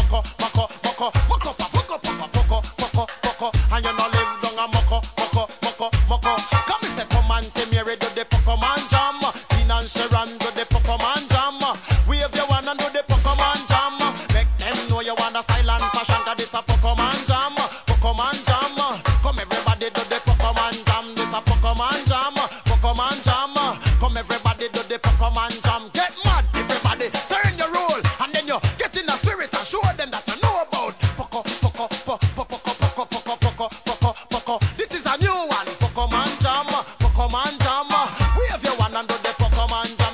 moko, moko, moko, moko, moko, moko, moko, moko, and you no live down a moko, moko, moko, moko. Come say come and tame here do the Pocoman jam, Dean and Sharon do the Pocoman jam. Wave your one and do the Pocoman jam. Make them know you want the style and fashion 'cause this a Pocoman.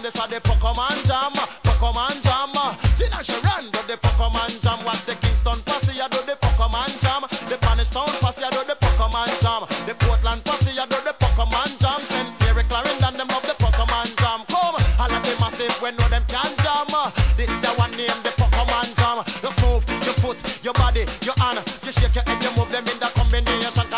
this are the Pocoman Jam, Pocoman Jam. Tina Sharon do the Pocoman Jam. What the Kingston Posse, I do the Pocoman Jam. The Spanish Town Posse, I do the Pocoman Jam. The Portland Posse, I do the Pocoman Jam. St. Mary Clarendon, them of the Pocoman Jam. Come, all of the massive, we know them can jam. This is one name, the Pocoman Jam. Just move your foot, your body, your hand. You shake your head, you move them in the combination.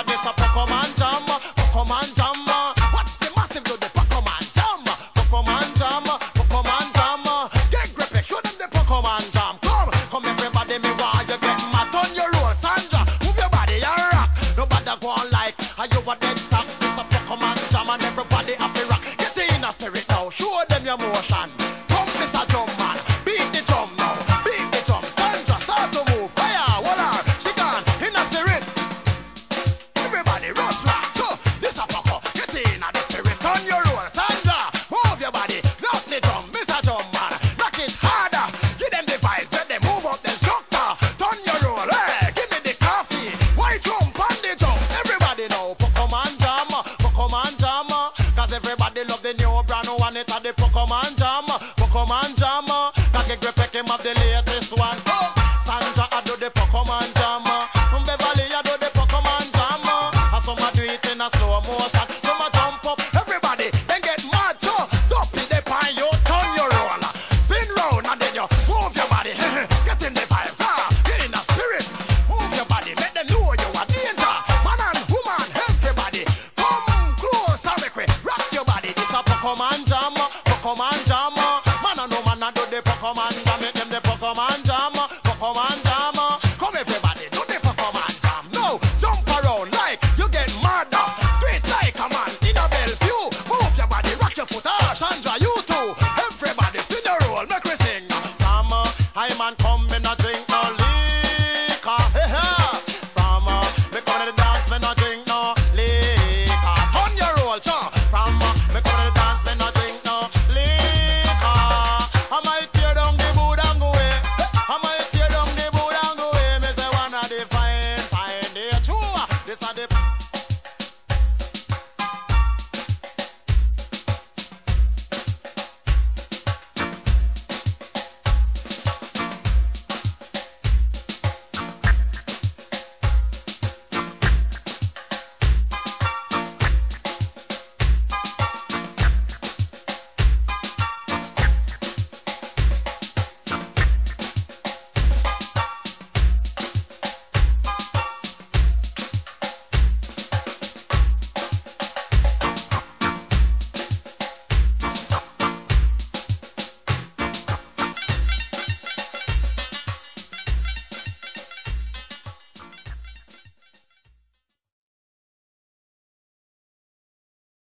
Everybody love the new brand new one. It a the Pocoman Jam, Pocoman Jam. Uh, Kage Grepek him up the latest one. Sandra I do the Pocoman